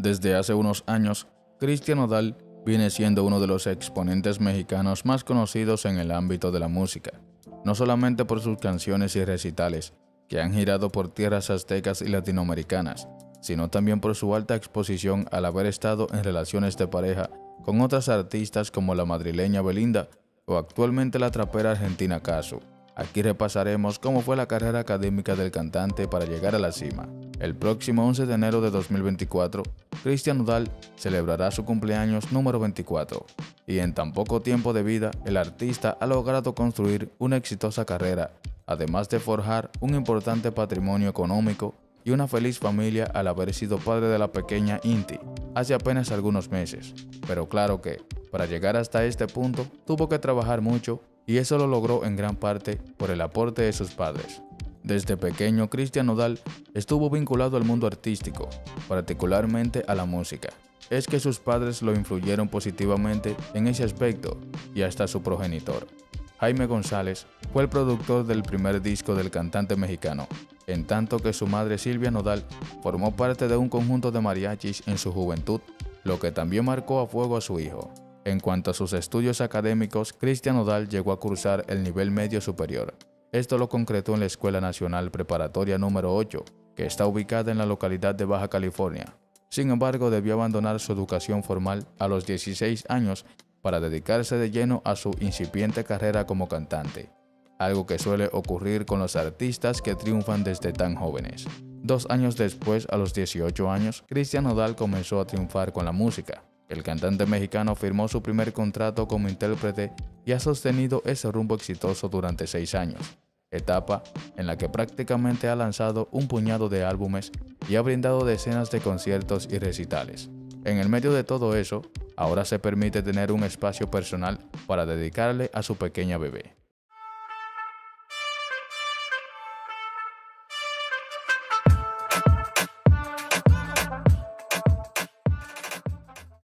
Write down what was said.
Desde hace unos años, Cristian Nodal viene siendo uno de los exponentes mexicanos más conocidos en el ámbito de la música, no solamente por sus canciones y recitales, que han girado por tierras aztecas y latinoamericanas, sino también por su alta exposición al haber estado en relaciones de pareja con otras artistas como la madrileña Belinda o actualmente la trapera argentina Casu. Aquí repasaremos cómo fue la carrera académica del cantante para llegar a la cima. El próximo 11 de enero de 2024, Cristian Nodal celebrará su cumpleaños número 24, y en tan poco tiempo de vida, el artista ha logrado construir una exitosa carrera, además de forjar un importante patrimonio económico y una feliz familia al haber sido padre de la pequeña Inti hace apenas algunos meses. Pero claro que, para llegar hasta este punto, tuvo que trabajar mucho y eso lo logró en gran parte por el aporte de sus padres. Desde pequeño, Cristian Nodal estuvo vinculado al mundo artístico, particularmente a la música. Es que sus padres lo influyeron positivamente en ese aspecto y hasta su progenitor. Jaime González fue el productor del primer disco del cantante mexicano, en tanto que su madre Silvia Nodal formó parte de un conjunto de mariachis en su juventud, lo que también marcó a fuego a su hijo. En cuanto a sus estudios académicos, Cristian Nodal llegó a cursar el nivel medio superior, esto lo concretó en la Escuela Nacional Preparatoria número 8, que está ubicada en la localidad de Baja California. Sin embargo, debió abandonar su educación formal a los 16 años para dedicarse de lleno a su incipiente carrera como cantante, algo que suele ocurrir con los artistas que triunfan desde tan jóvenes. Dos años después, a los 18 años, Cristian Nodal comenzó a triunfar con la música. El cantante mexicano firmó su primer contrato como intérprete y ha sostenido ese rumbo exitoso durante seis años, etapa en la que prácticamente ha lanzado un puñado de álbumes y ha brindado decenas de conciertos y recitales. En el medio de todo eso, ahora se permite tener un espacio personal para dedicarle a su pequeña bebé.